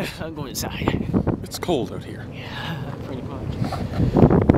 I'm going inside. It's cold out here. Yeah, pretty much.